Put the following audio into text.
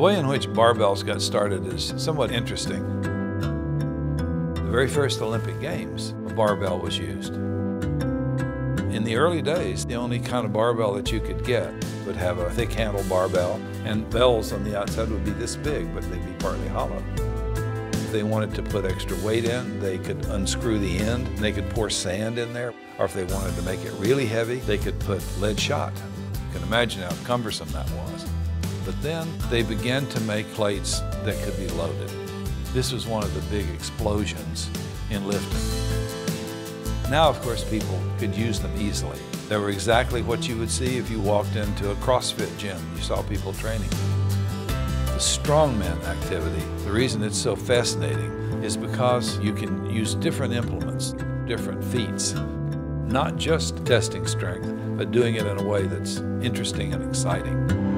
way in which barbells got started is somewhat interesting. The very first Olympic Games, a barbell was used. In the early days, the only kind of barbell that you could get would have a thick handle barbell, and bells on the outside would be this big, but they'd be partly hollow. If they wanted to put extra weight in, they could unscrew the end, and they could pour sand in there. Or if they wanted to make it really heavy, they could put lead shot. You can imagine how cumbersome that was. But then they began to make plates that could be loaded. This was one of the big explosions in lifting. Now, of course, people could use them easily. They were exactly what you would see if you walked into a CrossFit gym. You saw people training. The strongman activity, the reason it's so fascinating is because you can use different implements, different feats, not just testing strength, but doing it in a way that's interesting and exciting.